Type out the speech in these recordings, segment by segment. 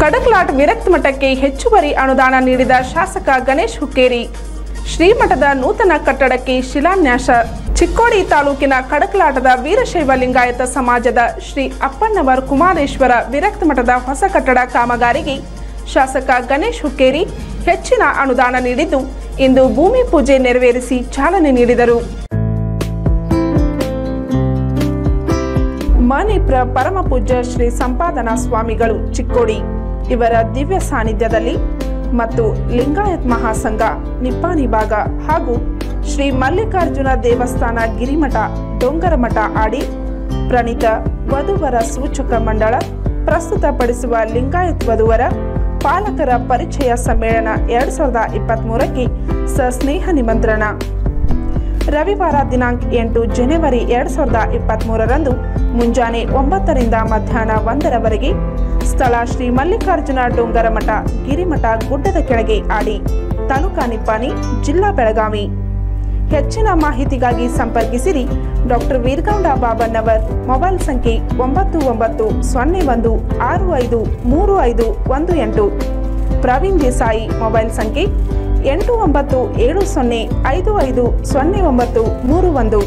ಕಡಕ್ಲಾಟ್ ವಿರಕ್ತ ಮಠಕ್ಕೆ ಹೆಚ್ಚುವರಿ ಅನುದಾನ ನೀಡಿದ ಶಾಸಕ ಗಣೇಶ್ ಹುಕ್ಕೇರಿ. ಶ್ರೀಮಠದ ನೂತನ ಕಟ್ಟಡಕ್ಕೆ ಶಿಲಾನ್ಯಾಸ. ಚಿಕ್ಕೋಡಿ ತಾಲೂಕಿನ ಕಡಕಲಾಟದ ವೀರಶೈವ ಲಿಂಗಾಯತ ಸಮಾಜದ ಶ್ರೀ ಅಪ್ಪನ್ನವರ್ ಕುಮಾರೇಶ್ವರ ವಿರಕ್ತ ಮಠದ ಹೊಸ ಕಟ್ಟಡ ಕಾಮಗಾರಿಗೆ ಶಾಸಕ ಗಣೇಶ್ ಹುಕ್ಕೇರಿ ಹೆಚ್ಚಿನ ಅನುದಾನ ನೀಡಿದ್ದು, ಇಂದು ಭೂಮಿ ಪೂಜೆ ನೆರವೇರಿಸಿ ಚಾಲನೆ ನೀಡಿದರು. ಮಣಿಪ್ರ ಪರಮಪೂಜ್ಯ ಶ್ರೀ ಸಂಪಾದನಾ ಸ್ವಾಮಿಗಳು ಚಿಕ್ಕೋಡಿ. ಇವರ ದಿವ್ಯ ಸಾನ್ನಿಧ್ಯದಲ್ಲಿ ಮತ್ತು ಲಿಂಗಾಯತ್ ಮಹಾಸಂಘ, ನಿಪ್ಪಾಣಿ ಭಾಗ ಹಾಗೂ ಶ್ರೀ ಮಲ್ಲಿಕಾರ್ಜುನ ದೇವಸ್ಥಾನ ಗಿರಿಮಠ ಡೊಂಗರಮಠ ಆಡಿ ಪ್ರಣೀತ ವಧುವರ ಸೂಚಕ ಮಂಡಳ ಪ್ರಸ್ತುತಪಡಿಸುವ ಲಿಂಗಾಯತ್ ವಧುವರ ಪಾಲಕರ ಪರಿಚಯ ಸಮ್ಮೇಳನ ಎರಡ್ ಸಾವಿರದ ಇಪ್ಪತ್ತ್ಮೂರಕ್ಕೆ ಸಸ್ನೇಹ ನಿಮಂತ್ರಣ. ರವಿವಾರ ದಿನಾಂಕ ಎಂಟು ಜನವರಿ ಎರಡು ಸಾವಿರದ ಇಪ್ಪತ್ತ್ಮೂರರಂದು ಮುಂಜಾನೆ ಒಂಬತ್ತರಿಂದ ಮಧ್ಯಾಹ್ನ ಒಂದರವರೆಗೆ ಸ್ಥಳ ಶ್ರೀ ಮಲ್ಲಿಕಾರ್ಜುನ ಡೊಂಗರಮಠ, ಗಿರಿಮಠ ಗುಡ್ಡದ ಕೆಳಗೆ ಆಡಿ ತಾಲೂಕಾ ನಿಪ್ಪಾಣಿ ಜಿಲ್ಲಾ ಬೆಳಗಾವಿ. ಹೆಚ್ಚಿನ ಮಾಹಿತಿಗಾಗಿ ಸಂಪರ್ಕಿಸಿರಿ ಡಾಕ್ಟರ್ ವೀರಗೌಡ ಬಾಬಣ್ಣವರ್ ಮೊಬೈಲ್ ಸಂಖ್ಯೆ ಒಂಬತ್ತು ಒಂಬತ್ತು ಸೊನ್ನೆ ಒಂದು ಆರು ಐದು ಮೂರು ಐದು ಒಂದು ಎಂಟು. ಪ್ರವೀಣ್ ದೇಸಾಯಿ, ಮೊಬೈಲ್ ಸಂಖ್ಯೆ ಎಂಟು ಒಂಬತ್ತು, ಏಳು ಸೊನ್ನೆ, ಐದು ಐದು, ಸೊನ್ನೆ ಒಂಬತ್ತು, ಮೂರು ಒಂದು.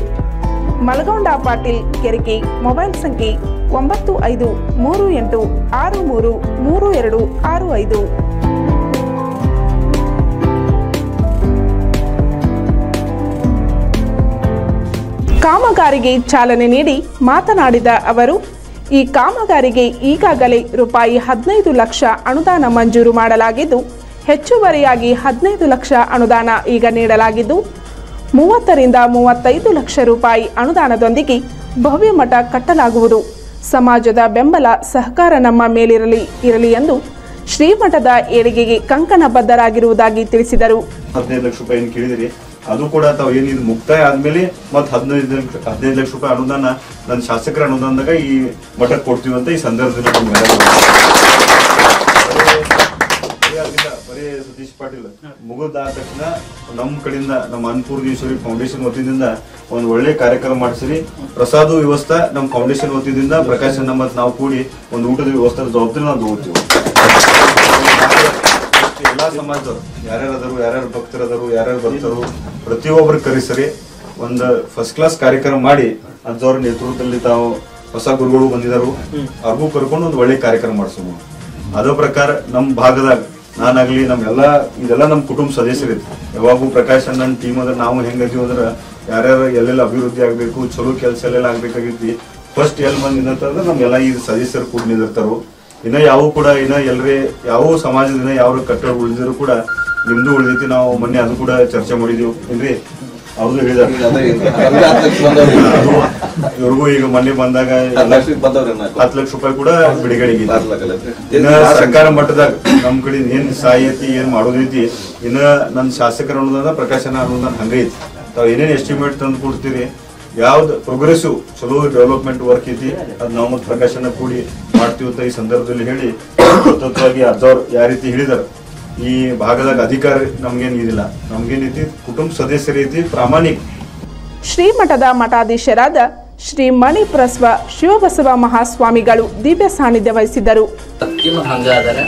ಮಲಗೌಂಡ ಪಾಟೀಲ್, ಕೆರಿಕೆ, ಮೊಬೈಲ್ ಸಂಖ್ಯೆ ಒಂಬತ್ತು ಐದು, ಮೂರು ಎಂಟು, ಆರು ಮೂರು ಮೂರು ಎರಡು, ಆರು ಐದು. ಕಾಮಗಾರಿಗೆ ಚಾಲನೆ ನೀಡಿ ಮಾತನಾಡಿದ ಅವರು, ಈ ಕಾಮಗಾರಿಗೆ ಈಗಾಗಲೇ ರೂಪಾಯಿ ಹದಿನೈದು ಲಕ್ಷ ಅನುದಾನ ಮಂಜೂರು ಮಾಡಲಾಗಿದ್ದು ಹೆಚ್ಚುವರಿಯಾಗಿ ಹದಿನೈದು ಲಕ್ಷ ಅನುದಾನ ಈಗ ನೀಡಲಾಗಿದ್ದು, ಮೂವತ್ತರಿಂದ ಮೂವತ್ತೈದು ಲಕ್ಷ ರೂಪಾಯಿ ಅನುದಾನದೊಂದಿಗೆ ಭವ್ಯ ಮಠ ಕಟ್ಟಲಾಗುವುದು. ಸಮಾಜದ ಬೆಂಬಲ ಸಹಕಾರ ನಮ್ಮ ಮೇಲಿರಲಿ, ಇರಲಿ ಎಂದು ಶ್ರೀಮಠದ ಏಳಿಗೆಗೆ ಕಂಕಣಬದ್ಧರಾಗಿರುವುದಾಗಿ ತಿಳಿಸಿದರು. ಹದಿನೈದು ಲಕ್ಷ ರೂಪಾಯಿ ಕೇಳಿದ್ರಿ? ಅದು ಕೂಡ ತಾವು ಮುಕ್ತಾಯ ಆದ್ಮೇಲೆ ಮತ್ ಹದಿನೈದು ಹದಿನೈದು ಲಕ್ಷ ರೂಪಾಯಿ ಅನುದಾನ ನನ್ನ ಶಾಸಕರ ಅನುದಾನದಾಗ ಈ ಮಠಕ್ಕೆ ಕೊಡ್ತೀವಿ ಅಂತ ಈ ಸಂದರ್ಭದಲ್ಲಿ ಪಾಟೀಲ್. ಮುಗಿದಾದ ತಕ್ಷಣ ನಮ್ಮ ಕಡೆಯಿಂದ ನಮ್ಮ ಅನ್ಪೂರ್ಣೇಶ್ವರಿ ಫೌಂಡೇಶನ್ ವತಿಯಿಂದ ಒಂದು ಒಳ್ಳೆ ಕಾರ್ಯಕ್ರಮ ಮಾಡಿಸಿರಿ. ಪ್ರಸಾದ ವ್ಯವಸ್ಥೆ ನಮ್ಮ ಫೌಂಡೇಶನ್ ವತಿಯಿಂದ ಪ್ರಕಾಶ್ ಅಣ್ಣ ಮತ್ತು ನಾವು ಕೂಡಿ ಒಂದು ಊಟದ ವ್ಯವಸ್ಥೆ ಜವಾಬ್ದಾರಿ ನಾವು ತಗೋತೀವಿ. ಎಲ್ಲಾ ಸಮಾಜದವರು ಯಾರ್ಯಾರು ಯಾರ್ಯಾರು ಭಕ್ತರದಾರು ಯಾರ್ಯಾರು ಬರ್ತಾರು ಪ್ರತಿಯೊಬ್ಬರು ಕರೆಸರಿ. ಒಂದು ಫಸ್ಟ್ ಕ್ಲಾಸ್ ಕಾರ್ಯಕ್ರಮ ಮಾಡಿ ಅಂಥವ್ರ ನೇತೃತ್ವದಲ್ಲಿ ತಾವು ಹೊಸ ಗುರುಗಳು ಬಂದಿದ್ದಾರೆ ಅವ್ರಿಗೂ ಕರ್ಕೊಂಡು ಒಂದು ಒಳ್ಳೆ ಕಾರ್ಯಕ್ರಮ ಮಾಡಿಸೋಣ. ಅದೇ ಪ್ರಕಾರ ನಮ್ಮ ಭಾಗದಾಗ ನಾನಾಗ್ಲಿ ನಮ್ಮೆಲ್ಲ ಇದೆಲ್ಲ ನಮ್ಮ ಕುಟುಂಬ ಸದಸ್ಯರಿತ್ತು ಯಾವಾಗೂ ಪ್ರಕಾಶ್ ನನ್ನ ಟೀಮ್ ಅದ್ರ ನಾವು ಹೆಂಗದೀವಿ ಅಂದ್ರೆ ಯಾರ್ಯಾರು ಎಲ್ಲೆಲ್ಲ ಅಭಿವೃದ್ಧಿ ಆಗಬೇಕು, ಚಲೋ ಕೆಲಸ ಎಲ್ಲೆಲ್ಲ ಆಗ್ಬೇಕಾಗಿತ್ತು ಫಸ್ಟ್ ಎಲ್ಲಿ ಬಂದ್ ನಿಂತಿರ್ತಂದ್ರೆ ನಮ್ಗೆಲ್ಲ ಈ ಸದಸ್ಯರು ಕೂಡ ನಿಂದಿರ್ತಾರೋ. ಇನ್ನ ಯಾವ ಕೂಡ, ಇನ್ನ ಎಲ್ರೇ, ಯಾವ ಸಮಾಜದಿಂದ ಯಾವ ಕಟ್ಟಡ ಉಳಿದಿದ್ರು ಕೂಡ ನಿಮ್ದು ಉಳಿದೈತಿ ನಾವು ಮೊನ್ನೆ ಅದು ಕೂಡ ಚರ್ಚೆ ಮಾಡಿದೀವಿ. ಏನ್ರಿ ಅವ್ರದ್ದು ಹೇಳಿದಾರೆ. ಇವ್ರಿಗೂ ಈಗ ಮೊನ್ನೆ ಬಂದಾಗ ಹತ್ತು ಲಕ್ಷ ರೂಪಾಯಿ ಕೂಡ ಬಿಡುಗಡೆಗೆ ಇನ್ನ ಸರ್ಕಾರ ಮಟ್ಟದಾಗ ನಮ್ ಕಡೆ ಏನ್ ಸಾಯತಿ ಏನ್ ಮಾಡೋದೈತಿ ಇನ್ನ ನನ್ನ ಶಾಸಕರ ಅನುದಾನ ಪ್ರಕಾಶನ ಅನುದಾನ ಹಂಗೈತಿ ತಾವ್ ಏನೇನ್ ಎಸ್ಟಿಮೇಟ್ ತಂದು ಕೊಡ್ತೀರಿ ಯಾವ್ದು ಪ್ರೋಗ್ರೆಸಿವ್ ಚಲೋ ಡೆವಲಪ್ಮೆಂಟ್ ವರ್ಕ್ ಐತಿ ಅದ್ ನಾವು ಪ್ರಕಾಶನ ಕೂಡಿ ಮಾಡ್ತೀವಿ ಅಂತ ಈ ಸಂದರ್ಭದಲ್ಲಿ ಹೇಳಿ ಸತತವಾಗಿ ಅರ್ಧವ್ರು ಯಾವ ರೀತಿ ಹೇಳಿದಾರ. ಈ ಭಾಗದಾಗ ಅಧಿಕಾರ ನಮ್ಗೇನಿದಿಲ್ಲ ನಮ್ಗೇನೈತಿ ಕುಟುಂಬ ಸದಸ್ಯರೈತಿ ಪ್ರಾಮಾಣಿಕ. ಶ್ರೀಮಠದ ಮಠಾಧೀಶರಾದ ಶ್ರೀ ಮಣಿಪ್ರಸ್ವ ಶಿವಬಸವ ಮಹಾಸ್ವಾಮಿಗಳು ದಿವ್ಯ ಸಾನ್ನಿಧ್ಯ ವಹಿಸಿದ್ದರು. ಹಂಗಾದರೆ ಹಂಗಾದರ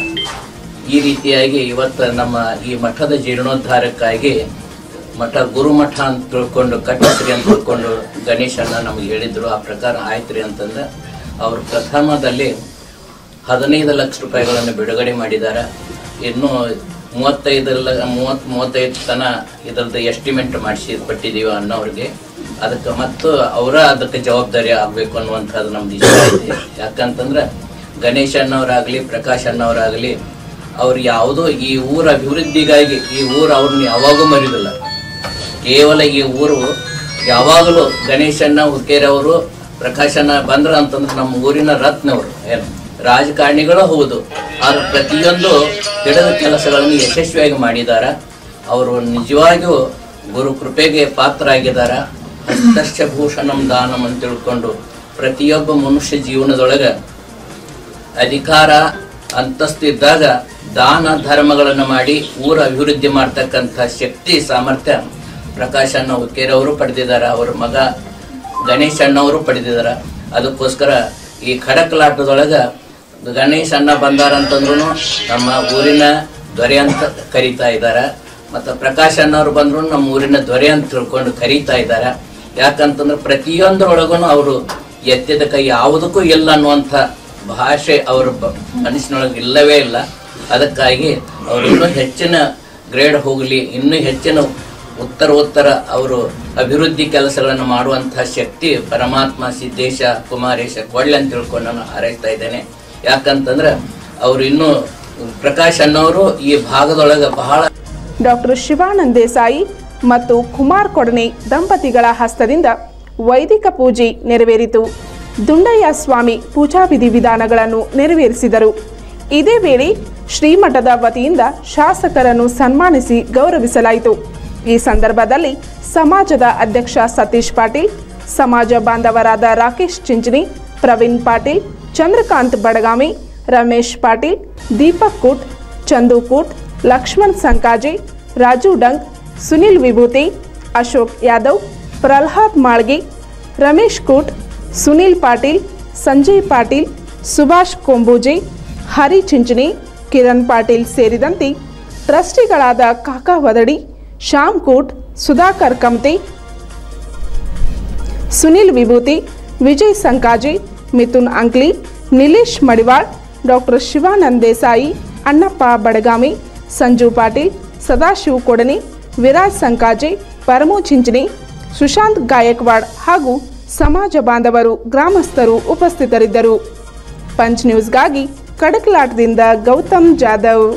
ಈ ರೀತಿಯಾಗಿ ಇವತ್ತು ನಮ್ಮ ಈ ಮಠದ ಜೀರ್ಣೋದ್ಧಾರಕ್ಕಾಗಿ ಮಠ ಗುರುಮಠ ಅಂತ ತಿಳ್ಕೊಂಡು ಕಟ್ಟಿಸ್ರಿ ಅಂತ ತಿಳ್ಕೊಂಡು ಗಣೇಶನ ನಮ್ಗೆ ಹೇಳಿದ್ರು. ಆ ಪ್ರಕಾರ ಆಯ್ತ್ರಿ ಅಂತಂದ್ರೆ ಅವರು ಪ್ರಥಮದಲ್ಲಿ ಹದಿನೈದು ಲಕ್ಷ ರೂಪಾಯಿಗಳನ್ನು ಬಿಡುಗಡೆ ಮಾಡಿದ್ದಾರೆ. ಇನ್ನು ಮೂವತ್ತೈದಲ್ಲ ಮೂವತ್ ಮೂವತ್ತೈದು ತನ ಇದರದ್ದು ಎಸ್ಟಿಮೇಟ್ ಮಾಡಿಸಿ ಕೊಟ್ಟಿದ್ದೀವಿ ಅನ್ನೋರಿಗೆ ಅದಕ್ಕೆ ಮತ್ತು ಅವರ ಅದಕ್ಕೆ ಜವಾಬ್ದಾರಿ ಆಗಬೇಕು ಅನ್ನುವಂಥದ್ದು ನಮ್ದು ಇಷ್ಟ ಇದೆ. ಯಾಕಂತಂದ್ರೆ ಗಣೇಶ್ ಅಣ್ಣವರಾಗಲಿ ಪ್ರಕಾಶ್ ಅಣ್ಣವರಾಗಲಿ ಅವ್ರು ಯಾವುದೋ ಈ ಊರ ಅಭಿವೃದ್ಧಿಗಾಗಿ, ಈ ಊರು ಅವ್ರನ್ನ ಯಾವಾಗೂ ಮರಿದಿಲ್ಲ. ಕೇವಲ ಈ ಊರು ಯಾವಾಗಲೂ ಗಣೇಶಣ್ಣ ಹುಕ್ಕೇರವರು ಪ್ರಕಾಶಣ್ಣ ಬಂದ್ರ ಅಂತಂದ್ರೆ ನಮ್ಮ ಊರಿನ ರತ್ನವರು, ಏನು? ರಾಜಕಾರಣಿಗಳು ಹೌದು. ಅವರು ಪ್ರತಿಯೊಂದು ಗಿಡದ ಕೆಲಸಗಳನ್ನು ಯಶಸ್ವಿಯಾಗಿ ಮಾಡಿದ್ದಾರೆ ಅವರು ನಿಜವಾಗಿಯೂ ಗುರು ಕೃಪೆಗೆ ಪಾತ್ರರಾಗಿದ್ದಾರೆ ಭೂಷಣಂ ದಾನಂ ಅಂತ ತಿಳ್ಕೊಂಡು ಪ್ರತಿಯೊಬ್ಬ ಮನುಷ್ಯ ಜೀವನದೊಳಗೆ ಅಧಿಕಾರ, ಅಂತಸ್ತು ಇದ್ದಾಗ ದಾನ ಧರ್ಮಗಳನ್ನು ಮಾಡಿ ಊರ ಅಭಿವೃದ್ಧಿ ಮಾಡ್ತಕ್ಕಂಥ ಶಕ್ತಿ, ಸಾಮರ್ಥ್ಯ ಪ್ರಕಾಶ್ ಅಣ್ಣ ಪಡೆದಿದ್ದಾರೆ. ಅವರ ಮಗ ಗಣೇಶ್ ಅಣ್ಣವರು ಪಡೆದಿದ್ದಾರೆ. ಅದಕ್ಕೋಸ್ಕರ ಈ ಖಡಕ್ಲಾಟದೊಳಗ ಗಣೇಶ್ ಅಣ್ಣ ಬಂದಾರ ಅಂತಂದ್ರು ನಮ್ಮ ಊರಿನ ದೊರೆ ಅಂತ ಕರೀತಾ ಇದ್ದಾರೆ ಮತ್ತು ಪ್ರಕಾಶ್ ಅಣ್ಣವ್ರು ಬಂದ್ರು ನಮ್ಮ ಊರಿನ ದೊರೆ ಅಂತ ತಿಳ್ಕೊಂಡು ಕರೀತಾ ಇದ್ದಾರೆ ಯಾಕಂತಂದ್ರೆ ಪ್ರತಿಯೊಂದರೊಳಗೂ ಅವರು ಎತ್ತಿದ ಕೈ ಯಾವುದಕ್ಕೂ ಇಲ್ಲ ಅನ್ನುವಂಥ ಭಾಷೆ ಅವ್ರ ಮನಸ್ಸಿನೊಳಗೆ ಇಲ್ಲವೇ ಇಲ್ಲ. ಅದಕ್ಕಾಗಿ ಅವರು ಇನ್ನೂ ಹೆಚ್ಚಿನ ಗ್ರೇಡ್ ಹೋಗಲಿ, ಇನ್ನೂ ಹೆಚ್ಚಿನ ಉತ್ತರ ಉತ್ತರ ಅವರು ಅಭಿವೃದ್ಧಿ ಕೆಲಸಗಳನ್ನು ಮಾಡುವಂತಹ ಶಕ್ತಿ ಪರಮಾತ್ಮ ಸಿದ್ದೇಶ ಕುಮಾರೇಶ ಕೊಡ್ಲಿ ಅಂತ ತಿಳ್ಕೊಂಡು ನಾನು ಹಾರೈಸ್ತಾ ಇದ್ದೇನೆ. ಯಾಕಂತಂದ್ರೆ ಅವರು ಇನ್ನು ಪ್ರಕಾಶ್ ಅನ್ನೋರು ಈ ಭಾಗದೊಳಗೆ ಬಹಳ ಡಾಕ್ಟರ್ ಶಿವಾನಂದ ದೇಸಾಯಿ ಮತ್ತು ಕುಮಾರ್ ಕೊಡನೆ ದಂಪತಿಗಳ ಹಸ್ತದಿಂದ ವೈದಿಕ ಪೂಜೆ ನೆರವೇರಿತು. ದುಂಡಯ್ಯ ಸ್ವಾಮಿ ಪೂಜಾ ವಿಧಿವಿಧಾನಗಳನ್ನು ನೆರವೇರಿಸಿದರು. ಇದೇ ವೇಳೆ ಶ್ರೀಮಠದ ವತಿಯಿಂದ ಶಾಸಕರನ್ನು ಸನ್ಮಾನಿಸಿ ಗೌರವಿಸಲಾಯಿತು. ಈ ಸಂದರ್ಭದಲ್ಲಿ ಸಮಾಜದ ಅಧ್ಯಕ್ಷ ಸತೀಶ್ ಪಾಟೀಲ್, ಸಮಾಜ ಬಾಂಧವರಾದ ರಾಕೇಶ್ ಚಿಂಚಣಿ ಪ್ರವೀಣ್ ಪಾಟೀಲ್ ಚಂದ್ರಕಾಂತ್ ಬಡಗಾಮಿ ರಮೇಶ್ ಪಾಟೀಲ್ ದೀಪಕ್ ಕೂಟ್ ಚಂದು ಕೂಟ್ ಲಕ್ಷ್ಮಣ್ ಸಂಕಾಜಿ ರಾಜು ಡಂಗ್ ಸುನಿಲ್ ವಿಭೂತಿ ಅಶೋಕ್ ಯಾದವ್ ಪ್ರಹ್ಲಾದ್ ಮಾಳ್ಗಿ ರಮೇಶ್ ಕೂಟ್ ಸುನಿಲ್ ಪಾಟೀಲ್ ಸಂಜಯ್ ಪಾಟೀಲ್ ಸುಭಾಷ್ ಕೊಂಬೂಜಿ ಹರಿ ಚಿಂಚಣಿ ಕಿರಣ್ ಪಾಟೀಲ್ ಸೇರಿದಂತೆ ಟ್ರಸ್ಟಿಗಳಾದ ಕಾಕಾ ವದಡಿ ಶ್ಯಾಮ್ ಕೂಟ್ ಸುಧಾಕರ್ ಕಮ್ತಿ ಸುನಿಲ್ ವಿಭೂತಿ ವಿಜಯ್ ಸಂಕಾಜಿ ಮಿಥುನ್ ಅಂಕ್ಲಿ ನಿಲೇಶ್ ಮಡಿವಾಳ್, ಡಾಕ್ಟರ್ ಶಿವಾನಂದ್ ದೇಸಾಯಿ, ಅಣ್ಣಪ್ಪ ಬಡಗಾಮಿ, ಸಂಜು ಪಾಟೀಲ್, ಸದಾಶಿವ ಕೊಡನಿ, ವಿರಾಜ್ ಸಂಕಾಜೆ, ಪರಮು ಚಿಂಚಣಿ ಸುಶಾಂತ್ ಗಾಯಕ್ವಾಡ್ ಹಾಗೂ ಸಮಾಜ ಬಾಂಧವರು, ಗ್ರಾಮಸ್ಥರು ಉಪಸ್ಥಿತರಿದ್ದರು. ಪಂಚ್ ನ್ಯೂಸ್ಗಾಗಿ ಕಡಕಲಾಟದಿಂದ ಗೌತಮ್ ಜಾಧವ್.